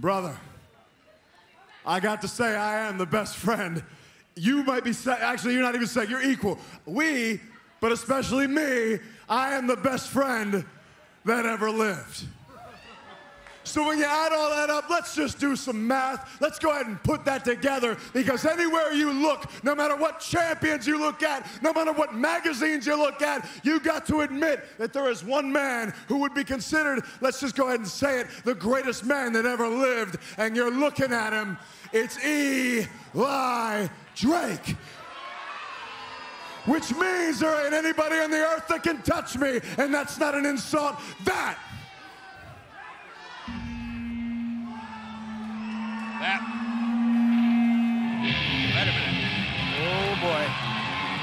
Brother, I got to say I am the best friend. You might be, actually, you're not even second, you're equal. We, but especially me, I am the best friend that ever lived. So when you add all that up, let's just do some math. Let's go ahead and put that together because anywhere you look, no matter what champions you look at, no matter what magazines you look at, you got to admit that there is one man who would be considered, let's just go ahead and say it, the greatest man that ever lived. And you're looking at him. It's Eli Drake. Which means there ain't anybody on the earth that can touch me. And that's not an insult. That That. Wait a minute. Oh boy.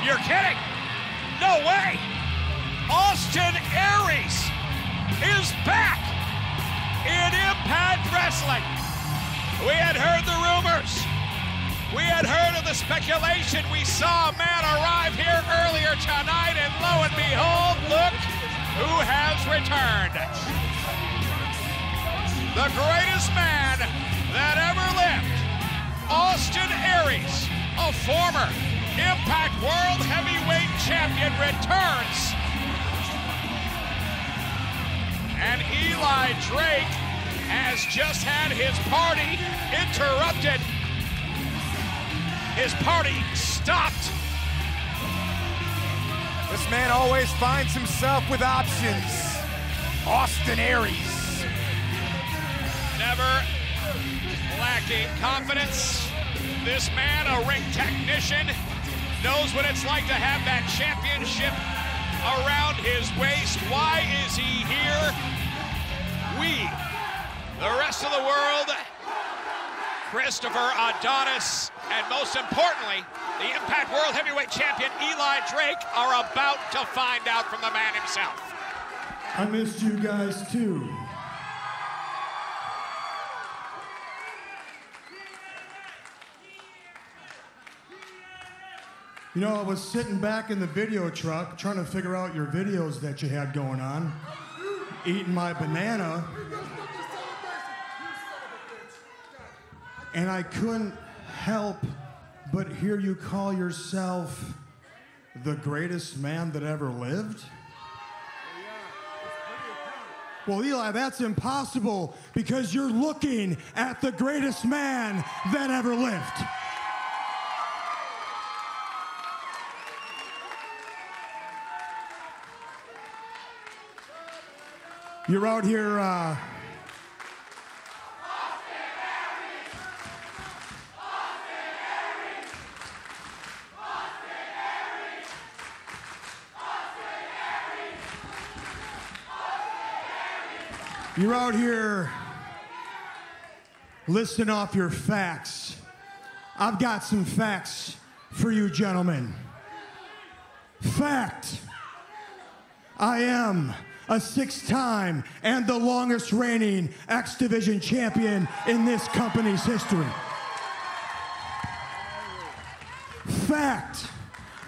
You're kidding! No way! Austin Aries is back in Impact Wrestling. We had heard the rumors. We had heard of the speculation. We saw a man arrive here earlier tonight, and lo and behold, look who has returned. The greatest man that ever lived, Austin Aries, a former Impact World Heavyweight Champion, returns. And Eli Drake has just had his party interrupted. His party stopped. This man always finds himself with options. Austin Aries. Never lacking confidence. This man, a ring technician, knows what it's like to have that championship around his waist. Why is he here? We, the rest of the world, Christopher Adonis, and most importantly, the Impact World Heavyweight Champion Eli Drake are about to find out from the man himself. I missed you guys too. You know, I was sitting back in the video truck trying to figure out your videos that you had going on, eating my banana, and I couldn't help but hear you call yourself the greatest man that ever lived. Well, Eli, that's impossible because you're looking at the greatest man that ever lived. You're out here. Uh, You're out here listing off your facts. I've got some facts for you, gentlemen. Fact I am a six time and the longest reigning X Division champion in this company's history. Fact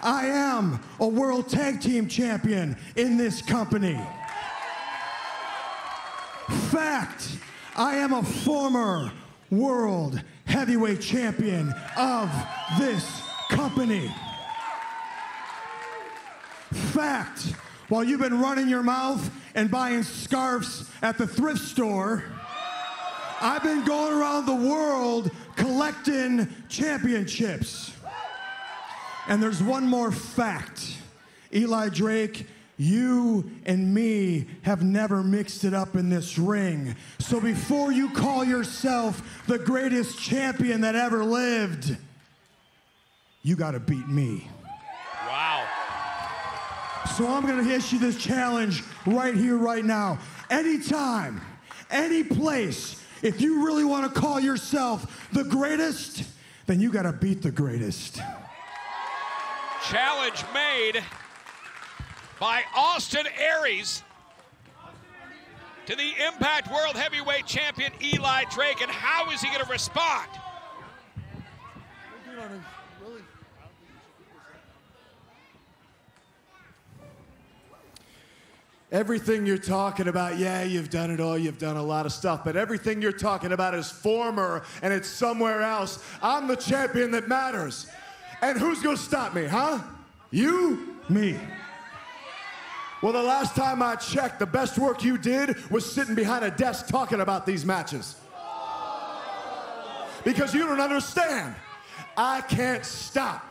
I am a world tag team champion in this company. Fact I am a former world heavyweight champion of this company. Fact while you've been running your mouth and buying scarves at the thrift store, I've been going around the world collecting championships. And there's one more fact. Eli Drake, you and me have never mixed it up in this ring. So before you call yourself the greatest champion that ever lived, you got to beat me. So I'm going to issue this challenge right here, right now. Anytime, any place, if you really want to call yourself the greatest, then you got to beat the greatest. Challenge made by Austin Aries to the Impact World Heavyweight Champion Eli Drake. And how is he going to respond? Everything you're talking about, yeah, you've done it all, you've done a lot of stuff, but everything you're talking about is former and it's somewhere else. I'm the champion that matters. And who's gonna stop me, huh? You? Me. Well, the last time I checked, the best work you did was sitting behind a desk talking about these matches. Because you don't understand. I can't stop.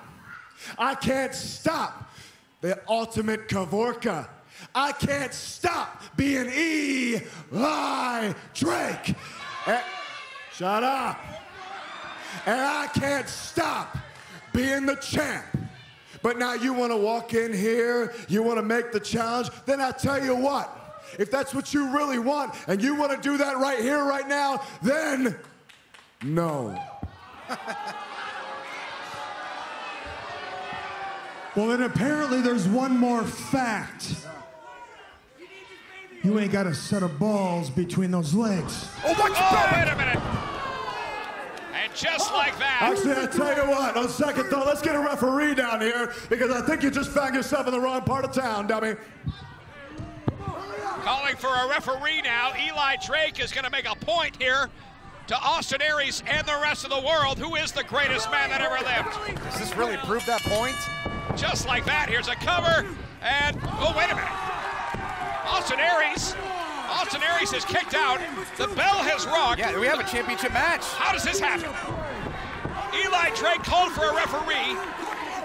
I can't stop the ultimate Kavorka. I can't stop being Eli Drake. And, shut up. And I can't stop being the champ. But now you want to walk in here, you want to make the challenge, then I tell you what, if that's what you really want and you want to do that right here, right now, then no. Well, then apparently there's one more fact. You ain't got a set of balls between those legs. Oh, watch your Oh, wait a minute. And just oh. like that, Actually, I tell you what, on second thought, let's get a referee down here because I think you just found yourself in the wrong part of town, dummy. calling for a referee now. Eli Drake is going to make a point here to Austin Aries and the rest of the world. Who is the greatest man that ever lived? Does this really prove that point? Just like that. Here's a cover. And, oh, wait a minute. Austin Aries. Austin Aries is kicked out. The bell has rung. Yeah, we have a championship match. How does this happen? Eli Drake called for a referee.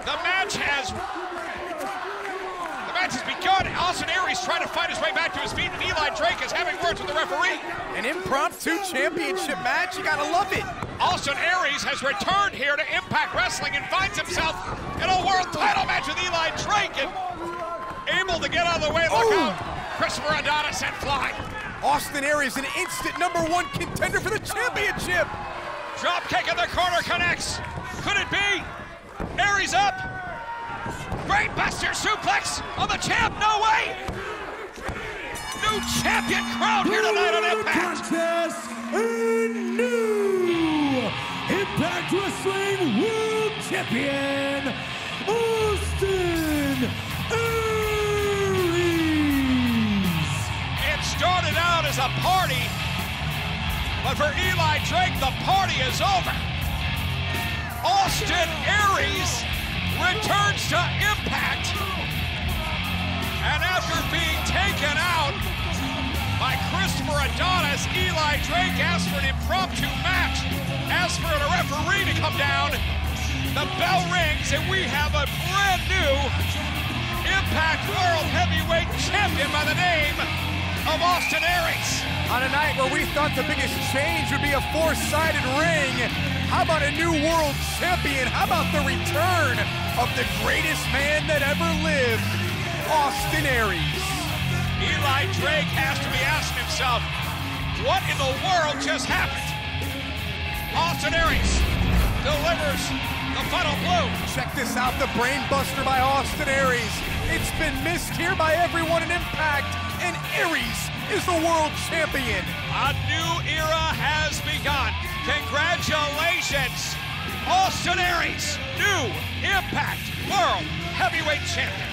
The match has the match has begun. Austin Aries trying to fight his way back to his feet, and Eli Drake is having words with the referee. An impromptu championship match. You gotta love it. Austin Aries has returned here to Impact Wrestling and finds himself in a world title match with Eli Drake and able to get out of the way. Look Oh. out. Christopher Adonis sent flying. Austin Aries, an instant number one contender for the championship. Drop kick in the corner connects. Could it be? Aries up. Great Buster suplex on the champ. No way. New champion crowned here tonight on Impact. Contest and new Impact Wrestling World Champion, Austin started out as a party, but for Eli Drake, the party is over. Austin Aries returns to Impact. And after being taken out by Christopher Adonis, Eli Drake asked for an impromptu match, asked for a referee to come down. The bell rings, and we have a brand new Impact World Heavyweight Champion by the name of Austin Aries. On a night where we thought the biggest change would be a four-sided ring, how about a new world champion? How about the return of the greatest man that ever lived, Austin Aries? Eli Drake has to be asking himself, what in the world just happened? Austin Aries delivers the final blow. Check this out, the brain buster by Austin Aries. It's been missed here by everyone in Impact, and Aries is the world champion. A new era has begun. Congratulations, Austin Aries, new Impact World Heavyweight Champion.